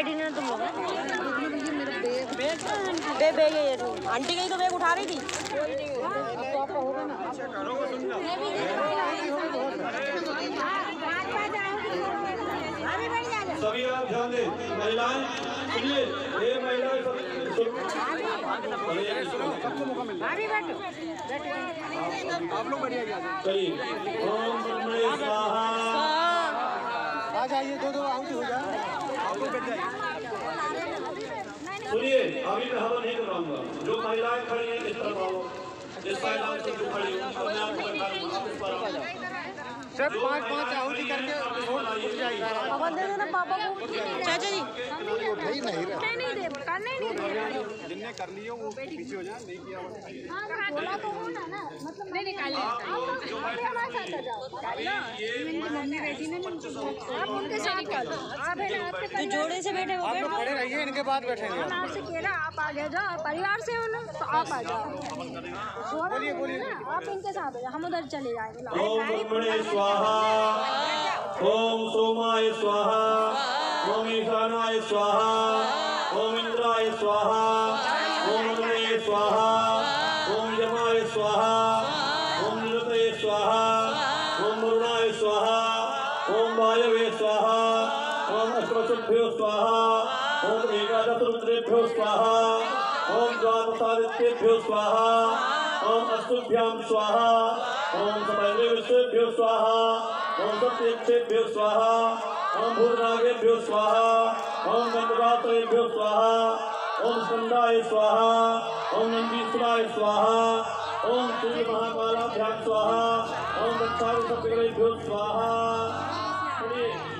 बेटी ने तुम लोग। बे बेग है ये। आंटी गई तो बेग उठा रही थी? सभी आप ध्यान दें महिलाएँ सुनिए ये महिलाएँ सब सुन- चलिए ओम स्वाहा। जाइए दो दो आउट हो जाए। सुनिए अभी मैं हवा नहीं करवाऊँगा जो महिलाएँ खड़ी हैं इस तरफ़ आओ। जिस महिलाओं से जो खड़ी हैं उनको मैं आपको सर पाँच पाँच आहुति करके छोड़ उठ जाइए पापा दे देना पापा को चाचा जी। नहीं नहीं रहा नहीं दे करने नहीं दे। जिनने कर लिए वो पीछे हो जाए नहीं किया वो बोला तो हो है। जोड़े से बैठे आप लोग खड़े रहिए इनके बाद बैठेंगे। हम आपसे कह रहे हैं, आप आगे जाओ आप परिवार से हो ना तो आप आ जाओ। बोलिए बोलिए। आप इनके साथ आ जाओ हम उधर चले जाएँगे। ओम स्वाहा ओम सोमाय स्वाहा ओम ईशानाय स्वाहा ओम इंद्राय स्वाहा ओम अग्नये स्वाहा। अष्टवसुभ्यो स्वाहा ओम एकादश रुद्रेभ्यो स्वाहा ओम द्वादशादित्येभ्यो स्वाहा ओम अस्तुभ्यां स्वाहा ओम समये विश्वेभ्यो स्वाहा ओम सत्यक्षेभ्यो स्वाहा ओम भूर्नागेभ्यो स्वाहा ओम गंधरात्रेभ्यो स्वाहा ओम स्कंदाय स्वाहा ओम नंदीश्वराय स्वाहा ओम सूर्य महाकालाभ्यां स्वाहा ओम सप्तग्रहेभ्यो स्वाहा